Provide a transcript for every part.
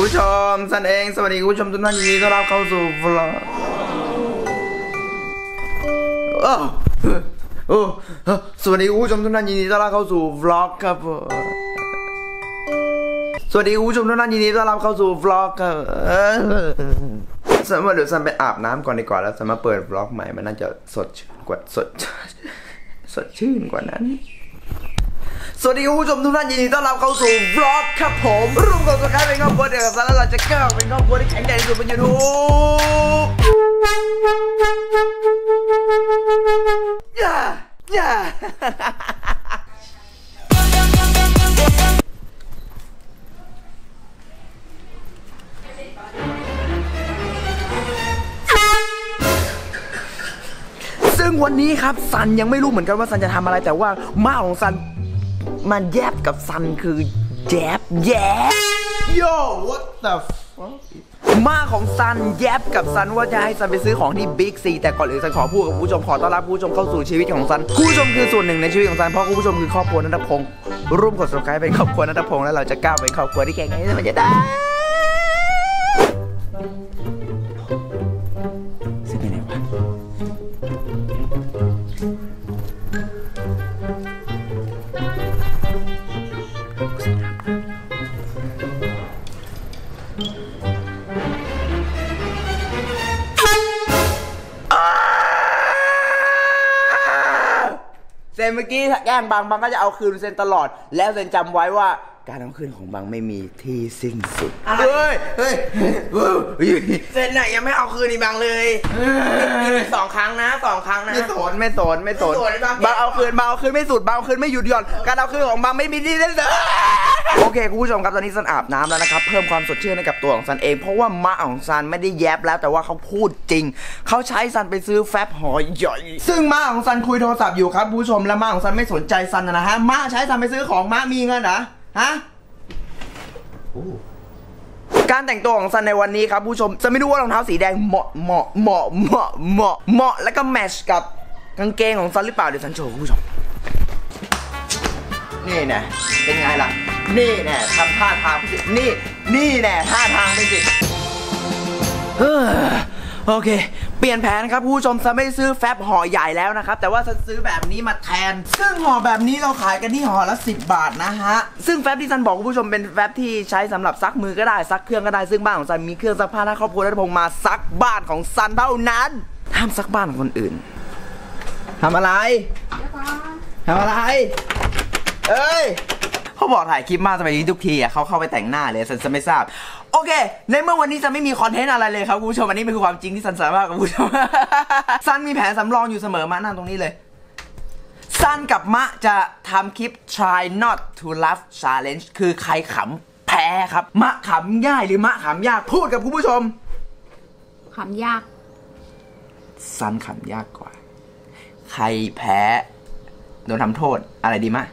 ผู้ชมสันเองสวัสดีคุณผู้ชมทุกท่านยินดีต้อนรับเข้าสู่วล็อโอ้โอ้สวัสดีคุณผู้ชมทุกท่านยินดีต้อนรับเข้าสู่วล็อกครับสวัสดีคุณผู้ชมทุกท่านยินดีต้อนรับเข้าสู่วล็อกครับสมมติเดี๋ยวสันไปอาบน้ำก่อนดีกว่าแล้วสันมาเปิดวล็อกใหม่มันน่าจะสดชื่นกว่าสดสดชื่นกว่านั้น สวัสดีคุณผู้ชมทุกท่านยินดีต้อนรับเข้าสู่วล็อกครับผมร่วมกับสกายเป็นครอบครัวเดียวกับซันและเราจะเก้าเป็นครอบครัวที่แข็งแกร่งที่สุดบนยูทูบย่าย่าซึ่งวันนี้ครับซันยังไม่รู้เหมือนกันว่าซันจะทำอะไรแต่ว่าม้าของซัน มันแยบกับซันคือแยบแยบ Yo what the fuck มาของซันแยบกับซันว่าจะให้ซันไปซื้อของที่บิ๊กซีแต่ก่อนอื่นซันขอพูดกับผู้ชมขอต้อนรับผู้ชมเข้าสู่ชีวิตของซันผู้ชมคือส่วนหนึ่งในชีวิตของซันเพราะผู้ชมคือครอบครัวนัทพงศ์ร่วมกด subscribe เป็นครอบครัวนัทพงศ์แล้วเราจะก้าวเป็นครอบครัวที่แข็งแกร่งที่สุดมันจะได้ เมื่อกี้แกล้งบางบางก็จะเอาคืนเซนตลอด แล้วเซนจำไว้ว่า การเอาคืนของบางไม่มีที่สิ้นสุดอะไรเฮ้ยเฮ้ย เฮ้ยเซนน่ะยังไม่เอาคืนอีบังเลยมีสองครั้งนะสองครั้งนะ ไม่สนไม่สนไม่สนไม่สนบางบางเอาคืนบางเอาคืนไม่สุดบางเอาคืนไม่หยุดหย่อน การเอาคืนของบางไม่มีที่สิ้นสุดโอเคคุณผู้ชมครับตอนนี้ซันอาบน้ำแล้วนะครับเพิ่มความสดชื่นให้กับตัวของซันเองเพราะว่ามะของซันไม่ได้แยบแล้วแต่ว่าเขาพูดจริง เขาใช้ซันไปซื้อแฟบห่อใหญ่ซึ่งมะของซันคุยโทรศัพท์อยู่ครับคุณผู้ชมและมะของซันไม่สนใจซันนะฮะมะใช้ซันไปซื้อของมะมีเงินเหรอฮะ การแต่งตัวของซันในวันนี้ครับผู้ชมจะไม่รู้ว่ารองเท้าสีแดงเหมาะเหมาะเหมาะเหมาะเหมาะเหมาะแล้วก็ match กับกางเกงของซันหรือเปล่าเดี๋ยวซันโชว์ผู้ชมนี่แน่เป็นไงล่ะ นี่แน่ทำท่าทางสินี่ นี่แน่ท่าทางเป็นสิเฮ้อโอเค เปลี่ยนแผนครับผู้ชมซันไม่ซื้อแฟบห่อใหญ่แล้วนะครับ แต่ว่าซันซื้อแบบนี้มาแทน ซึ่งห่อแบบนี้เราขายกันที่ห่อละ 10 บาทนะฮะ ซึ่งแฟบที่ซันบอกคุณผู้ชมเป็นแฟบที่ใช้สำหรับซักมือก็ได้ซักเครื่องก็ได้ซึ่งบ้านของซันมีเครื่องซักผ้าถ้าครอบครัวนัทพงศ์มาซักบ้านของซันเท่านั้นห้ามซักบ้านของคนอื่นทำอะไรทำอะไร เอ้ยเขาบอกถ่ายคลิปมากสมัยนี้ทุกทีอะเขาเข้าไปแต่งหน้าเลยซันจะไม่ทราบ อเค ในเมื่อวันนี้จะไม่มีคอนเทนต์อะไรเลยครับคุณผู้ชมอันนี้เป็นความจริงที่ซันสารภาพกับคุณผู้ชมซันมีแผนสำรองอยู่เสมอมานั่งตรงนี้เลยซันกับมะจะทำคลิป try not to laugh challenge คือใครขำแพ้ครับ มะขำง่ายหรือมะขำยากพูดกับคุณผู้ชมขำยากซันขำยากกว่า ใครแพ้โดนทำโทษอะไรดีมะ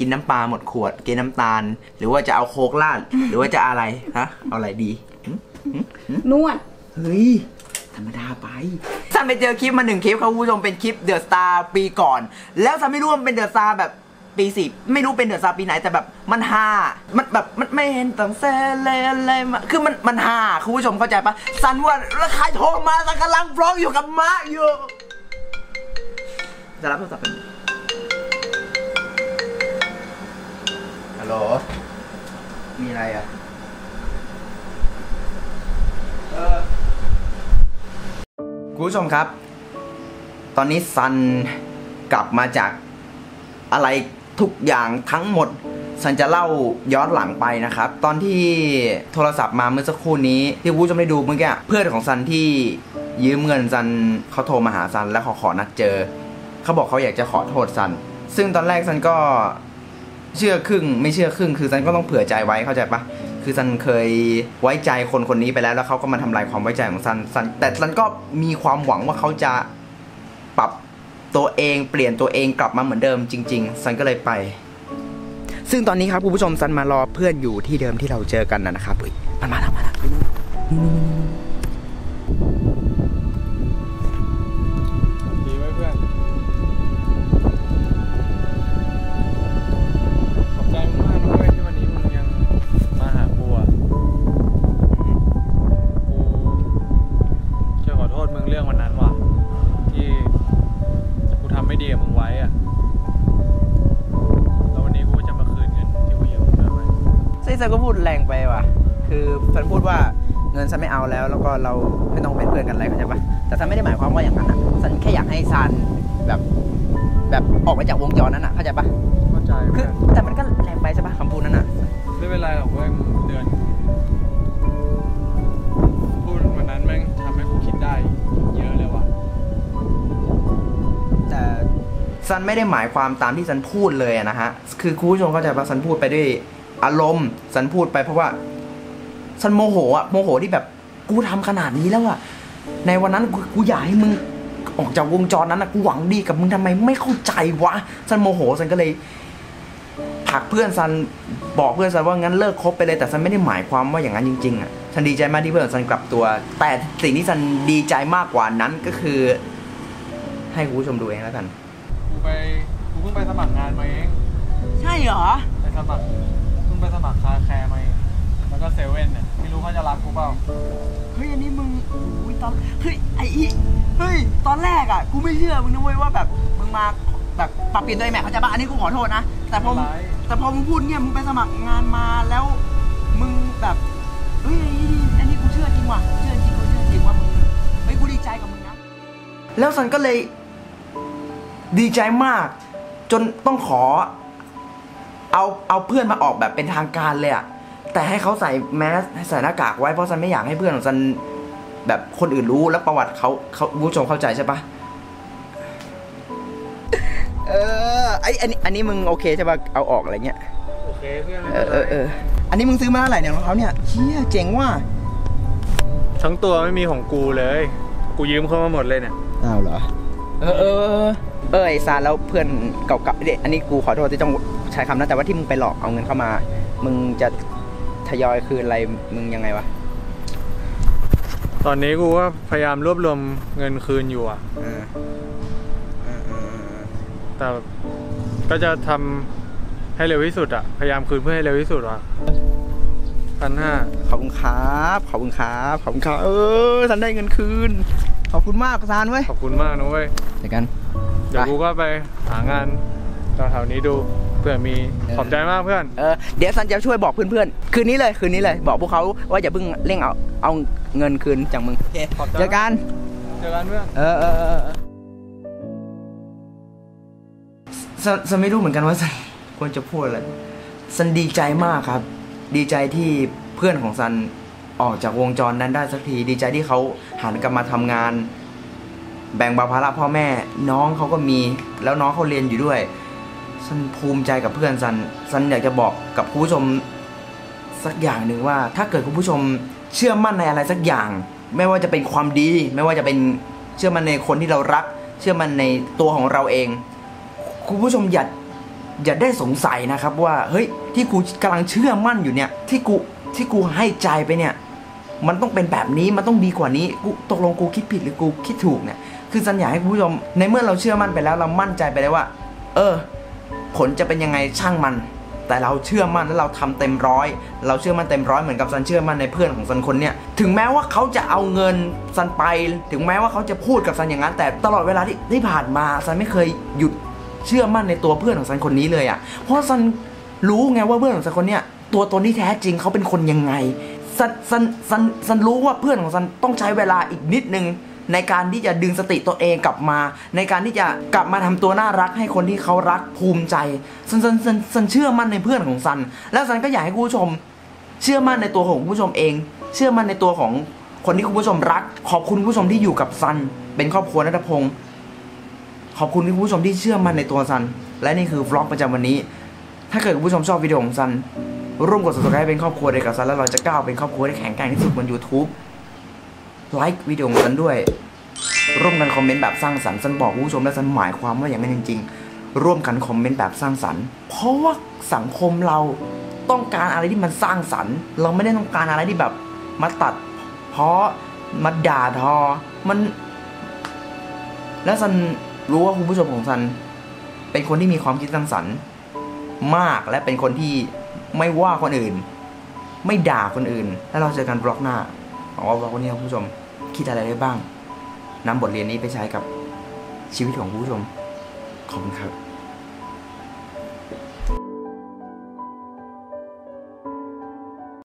กินน้ำปลาหมดขวด กินน้ำตาล หรือว่าจะเอา Coke ราด หรือว่าจะอะไรฮะเอาอะไรดีหึนวด เฮ้ย ธรรมดาไปซันไปเจอคลิปมาหนึ่งคลิปครับคุณผู้ชมเป็นคลิปเดอะสตาร์ปีก่อน แล้วซันไม่รู้ว่ามันเป็นเดอะสตาร์แบบปีสี่ไม่รู้เป็นเดอะสตาร์ปีไหนแต่แบบมันฮามันแบบมันไม่เห็นตั้งแซ่เลยอะไรมาคือมันมันฮาคุณผู้ชมเข้าใจปะซันว่าแล้วใครโทรมาซันกำลังบล็อกอยู่กับมะอยู่จะรับโทรศัพท์เป็น ฮัลโหลมีอะไรอะ เออคุณผู้ชมครับ ตอนนี้ซันกลับมาจากอะไรทุกอย่างทั้งหมด ซันจะเล่าย้อนหลังไปนะครับ ตอนที่โทรศัพท์มาเมื่อสักครู่นี้ ที่คุณผู้ชมได้ดูเมื่อกี้เพื่อนของซันที่ยืมเงินซันเขาโทรมาหาซันแล้วเขาขอนัดเจอ เขาบอกเขาอยากจะขอโทษซัน ซึ่งตอนแรกซันก็ เชื่อครึ่งไม่เชื่อครึ่ง คือซันก็ต้องเผื่อใจไว้เข้าใจปะคือซันเคยไว้ใจคนคนนี้ไปแล้วแล้วเขาก็มาทำลายความไว้ใจของซันซันแต่ซันก็มีความหวังว่าเขาจะปรับตัวเองเปลี่ยนตัวเองกลับมาเหมือนเดิมจริง ๆ ซันก็เลยไป ซึ่งตอนนี้ครับคุณผู้ชมซันมารอเพื่อนอยู่ที่เดิมที่เราเจอกันนะนะครับเฮ้ยมันมาแล้วมาแล้ว ซันก็พูดแรงไปว่ะ คือซันพูดว่าเงินซันไม่เอาแล้ว แล้วก็เราไม่ต้องเป็นเพื่อนกันอะไรเข้าใจปะแต่ซันไม่ได้หมายความว่าอย่างนั้นอะซันแค่อยากให้ซันแบบแบบออกไปจากวงจรนั้นอะเข้าใจปะเข้าใจคืเพื่ออนแต่มันก็แรงไปใช่ปะคำพูดนั้นอะไม่เป็นไรหรอกเว้ยมึงเดือนพูดวันนั้นแม่งทำให้กูคิดได้เยอะเลยว่ะแต่ซันไม่ได้หมายความตามที่ซันพูดเลยอะนะฮะ คือคุณผู้ชมเข้าใจปะซันพูดไปด้วย อารมณ์ซันพูดไปเพราะว่าซันโมโหอะโมโหที่แบบกูทำขนาดนี้แล้วอะในวันนั้นกูกูอยากให้มึงออกจากวงจรนั้นนะกูหวังดีกับมึงทำไมไม่เข้าใจวะซันโมโหซันก็เลยผลักเพื่อนซันบอกเพื่อนซันว่างั้นเลิกคบไปเลยแต่ซันไม่ได้หมายความว่าอย่างนั้นจริงๆอะซันดีใจมากที่เพื่อนซันกลับตัว แต่สิ่งที่ซันดีใจมากกว่านั้นก็คือ ให้คุณผู้ชมดูเองแล้วกันกูไปกูเพิ่งไปสมัครงานมาเอง ใช่เหรอ ไปสมัครเพิ่ง ไปสมัครคาแคร์มาเองแล้วก็เซเว่นเนี่ยไม่รู้เขาจะรับกูเปล่าเฮ้ยอันนี้มึงอุ้ยตอนเฮ้ยไอ้อีเฮ้ยตอนแรกอะกูไม่เชื่อมึงนะเว้ยว่าแบบมึงมาแบบปรับเปลี่ยนตัวเองแม็กเขาใจปะอันนี้กูขอโทษนะแต่พอมึงไม่เป็นไรแต่พอมึงพูดเนี่ยมึงไปสมัครงานมาแล้วมึงแบบเฮ้ยอันนี้กูเชื่อจริงว่ะเชื่อจริงกูเชื่อจริงว่ามึงเฮ้ยกูดีใจกับมึงนะแล้วสันก็เลยดีใจมาก จนต้องขอ เอาเอาเพื่อนมาออกแบบเป็นทางการเลยอะแต่ให้เขาใส่แมสใส่หน้ากากไว้เพราะซันไม่อยากให้เพื่อนของซันแบบคนอื่นรู้แล้วประวัติเขาเขาคุณผู้ชมเข้าใจใช่ปะเออไออันนี้อันนี้มึงโอเคใช่ปะเอาออกอะไรเงี้ยโอเคเพื่อนเออเออเอออันนี้มึงซื้อมาเท่าไหร่เนี่ยรองเท้าเนี่ยเชี่ยเจ๋งว่ะทั้งตัวไม่มีของกูเลย กูยืมเข้ามาหมดเลยเนี่ยอ้าวเหรอเออเออเออเออไอซานแล้วเพื่อนเก่าๆเด็อันนี้กูขอโทษที่ต้อง ใช้คำนั้นแต่ว่าที่มึงไปหลอกเอาเงินเข้ามา มึงจะทยอยคืนอะไรมึงยังไงวะตอนนี้กูก็พยายามรวบรวมเงินคืนอยู่อะ เออเออเออเออแต่ก็จะทำให้เร็วที่สุดอะ พยายามคืนเพื่อให้เร็วที่สุดอะพันห้าขอบคุณครับขอบคุณครับขอบคุณครับเออซันได้เงินคืน ขอบคุณมากซันเว้ยขอบคุณมากนะเว้ยเดี๋ยวกัน เดี๋ยวไปกูก็ไปหางานแถวๆนี้ดู เผื่อมีเออขอบใจมากเพื่อนเออเดี๋ยวซันจะช่วยบอกเพื่อนๆ คืนนี้เลยคืนนี้เลย บอกพวกเขาว่าอย่าเพิ่งเร่งเอาเอาเงินคืนจากมึงโอเคขอบใจเจอกันเจอกันเพื่อนเออเออเออซันซันไม่รู้เหมือนกันว่าซันควรจะพูดอะไรซันดีใจมากครับ ดีใจที่เพื่อนของซันออกจากวงจรนั้นได้สักที ดีใจที่เขาหันกลับมาทำงาน แบ่งเบาภาระพ่อแม่ น้องเขาก็มี แล้วน้องเขาเรียนอยู่ด้วย ซันภูมิใจกับเพื่อนซันซันอยากจะบอกกับคุณผู้ชมสักอย่างหนึ่งว่า ถ้าเกิดคุณผู้ชมเชื่อมั่นในอะไรสักอย่าง ไม่ว่าจะเป็นความดี ไม่ว่าจะเป็นเชื่อมั่นในคนที่เรารัก เชื่อมั่นในตัวของเราเอง คุณผู้ชมอย่าอย่าได้สงสัยนะครับว่าเฮ้ยที่กูกำลังเชื่อมั่นอยู่เนี่ยที่กูที่กูให้ใจไปเนี่ย มันต้องเป็นแบบนี้มันต้องดีกว่านี้กูตกลงกูคิดผิดหรือกูคิดถูกเนี่ยคือสัญญาให้คุณผู้ชมในเมื่อเราเชื่อมั่นไปแล้วเรามั่นใจไปแล้วว่า เออ ผลจะเป็นยังไงช่างมัน แต่เราเชื่อมั่นและเราทำเต็มร้อย เราเชื่อมั่นเต็มร้อยเหมือนกับซันเชื่อมั่นในเพื่อนของซันคนเนี้ยถึงแม้ว่าเขาจะเอาเงินซันไป ถึงแม้ว่าเขาจะพูดกับซันอย่างนั้น แต่ตลอดเวลาที่ที่ผ่านมาซันไม่เคยหยุดเชื่อมั่นในตัวเพื่อนของซันคนนี้เลยอะ่ะ เพราะซันรู้ไงว่าเพื่อนของซันคนเนี้ยตัวตนที่แท้จริงเขาเป็นคนยังไงซันซันซันซันรู้ว่าเพื่อนของซันต้องใช้เวลาอีกนิดนึง ในการที่จะดึงสติตัวเองกลับมา ในการที่จะกลับมาทำตัวน่ารักให้คนที่เขารักภูมิใจซันซันซันซันเชื่อมั่นในเพื่อนของซัน แล้วซันก็อยากให้คุณผู้ชม เชื่อมั่นในตัวของคุณผู้ชมเอง เชื่อมั่นในตัวของคนที่คุณผู้ชมรัก ขอบคุณผู้ชมที่อยู่กับซัน เป็นครอบครัวนัทพงศ์ขอบคุณที่คุณผู้ชมที่เชื่อมั่นในตัวซัน และนี่คือ vlog ประจำวันนี้ ถ้าเกิดคุณผู้ชมชอบวิดีโอของซันร่วมกด subscribe เป็นครอบครัวเดียวกับซันแล้วเราจะก้าวเป็นครอบครัวที่แข็งแกร่งที่สุดบน YouTube ไลค์วิดีโอของซันด้วย ร่วมกันคอมเมนต์แบบสร้างสรรค์ซันบอกผู้ชมและซันหมายความว่าอย่างนั้นจริง ๆ ร่วมกันคอมเมนต์แบบสร้างสรรค์ เพราะว่าสังคมเราต้องการอะไรที่มันสร้างสรรค์ เราไม่ได้ต้องการอะไรที่แบบมาตัด เพราะมาด่าทอ มัน และซันรู้ว่าคุณผู้ชมของซันเป็นคนที่มีความคิดสร้างสรรค์มากและเป็นคนที่ไม่ว่าคนอื่น ไม่ด่าคนอื่น แล้วเราเจอกันบล็อกหน้า หวังว่าบล็อกวันนี้คุณผู้ชมคิดอะไรได้บ้างนำบทเรียนนี้ไปใช้กับชีวิตของผู้ชมขอบคุณครับ